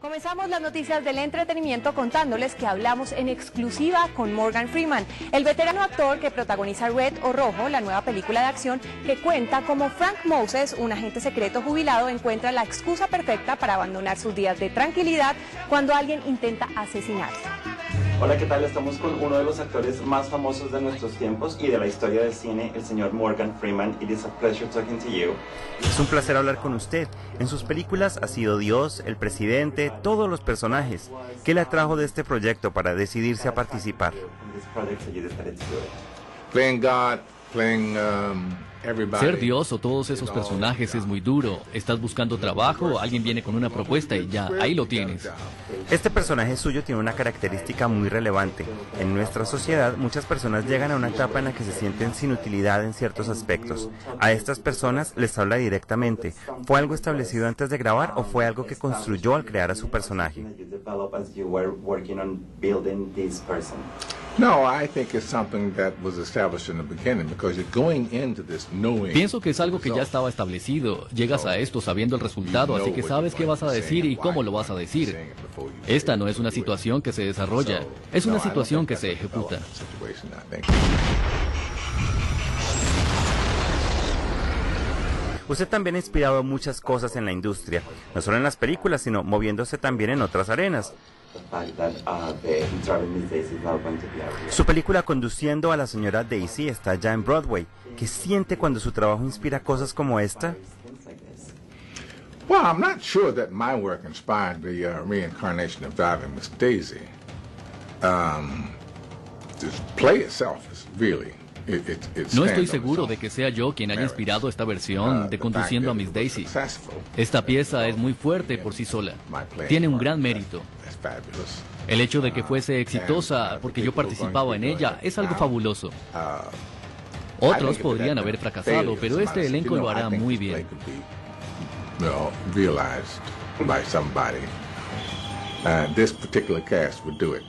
Comenzamos las noticias del entretenimiento contándoles que hablamos en exclusiva con Morgan Freeman, el veterano actor que protagoniza Red o Rojo, la nueva película de acción que cuenta cómo Frank Moses, un agente secreto jubilado, encuentra la excusa perfecta para abandonar sus días de tranquilidad cuando alguien intenta asesinarlo. Hola, ¿qué tal? Estamos con uno de los actores más famosos de nuestros tiempos y de la historia del cine, el señor Morgan Freeman. It is a pleasure talking to you. Es un placer hablar con usted. En sus películas ha sido Dios, el presidente, todos los personajes. ¿Qué le atrajo de este proyecto para decidirse a participar? Playing God, playing um, Ser Dios o todos esos personajes es muy duro. Estás buscando trabajo, alguien viene con una propuesta y ya, ahí lo tienes. Este personaje suyo tiene una característica muy relevante. En nuestra sociedad muchas personas llegan a una etapa en la que se sienten sin utilidad en ciertos aspectos. A estas personas les habla directamente. ¿Fue algo establecido antes de grabar o fue algo que construyó al crear a su personaje? No, I think it's something that was established in the beginning because you're going into this. Pienso que es algo que ya estaba establecido. Llegas a esto sabiendo el resultado, así que sabes qué vas a decir y cómo lo vas a decir. Esta no es una situación que se desarrolla, es una situación que se ejecuta. Usted también ha inspirado muchas cosas en la industria, no solo en las películas, sino moviéndose también en otras arenas. Su película Conduciendo a la señora Daisy está ya en Broadway. ¿Qué siente cuando su trabajo inspira cosas como esta? Well, I'm not sure that my work inspired the uh, reincarnation of Driving Miss Daisy. Um, the play itself is really no estoy seguro de que sea yo quien haya inspirado esta versión de Conduciendo a Miss Daisy. Esta pieza es muy fuerte por sí sola. Tiene un gran mérito. El hecho de que fuese exitosa porque yo participaba en ella es algo fabuloso. Otros podrían haber fracasado, pero este elenco lo hará muy bien. this particular cast would do it.